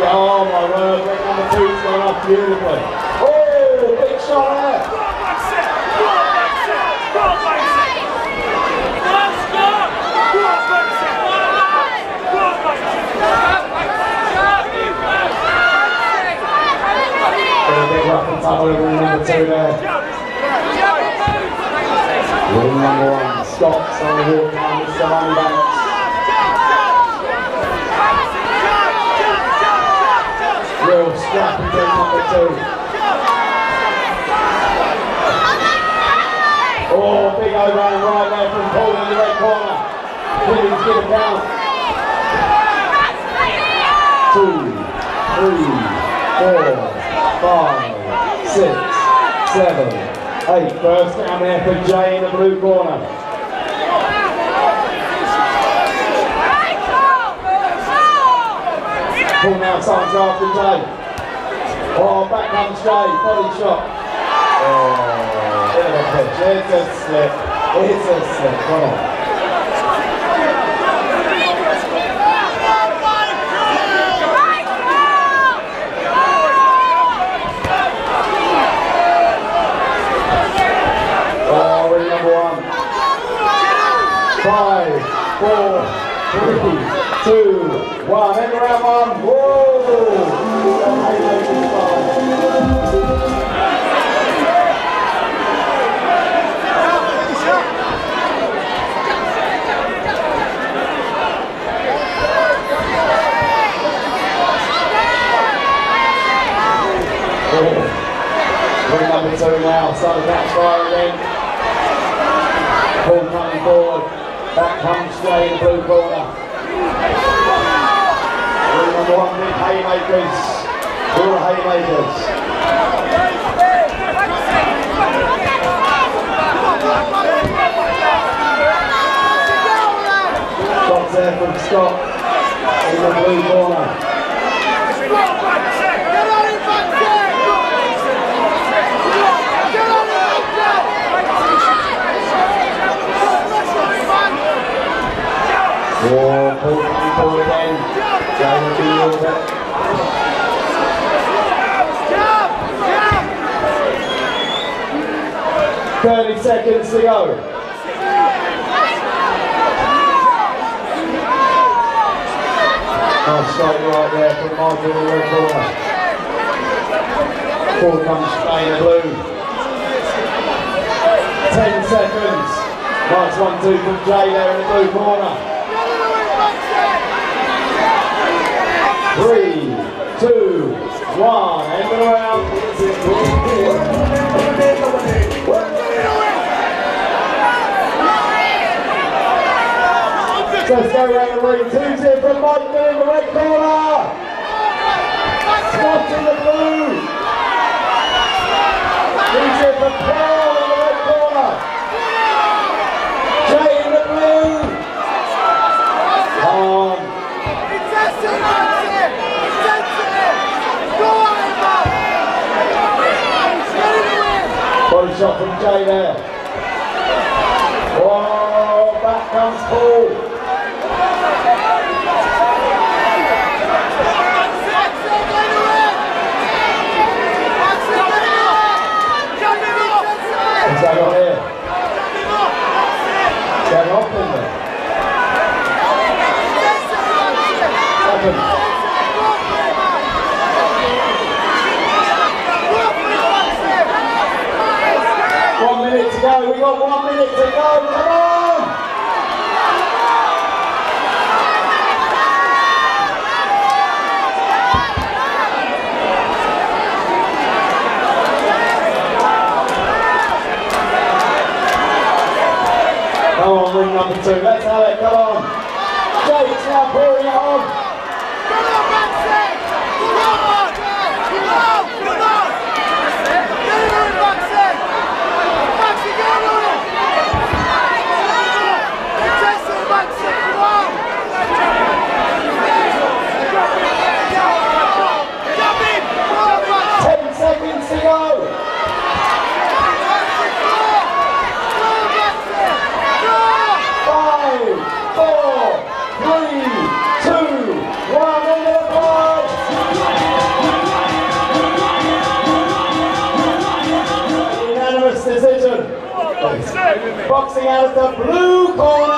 On, my word. Number two's gone off beautifully. Oh, big shot there. Got a big rough and tumble over in number two there. Rule number one, Scott's on the walk now, Mr. Moneybanks. Real scrappy team number two. Oh, big overrun right there from Paul in the red corner. Williams give it down. Two, three, four, five, six, seven, eight. First down there for Jay in the blue corner. Paul now signs after Jay. Oh, back comes Jay, body shot. Oh, bit of a pitch. It's a slip. It's a slip. Come on. Oh, we're number one. Five, four, three, two, one. End around one. Whoa! Ring number two now, starting that fire again. Paul coming forward. Back comes Jay in blue corner. Ring number one, big haymakers. All the haymakers. Shots there from Scott in the blue corner. Again. Jay will be a little bit. Thirty seconds to go. Nice straight right there from Michael in the red corner. Paul comes Jay in the blue. Ten seconds. Nice one two from Jay there in the blue corner. Three, two, one, end of the round. Let's go around the ring. From Mike in the red corner. Scott in the blue. Two from Paul in the red corner. Jay in the blue. On. Body shot from Jay there. Oh, back comes Paul. What's that on here? Is that in there? Second. One minute to go. We got one minute to go. Come on. Come on, ring number two. Boxing out of the blue corner.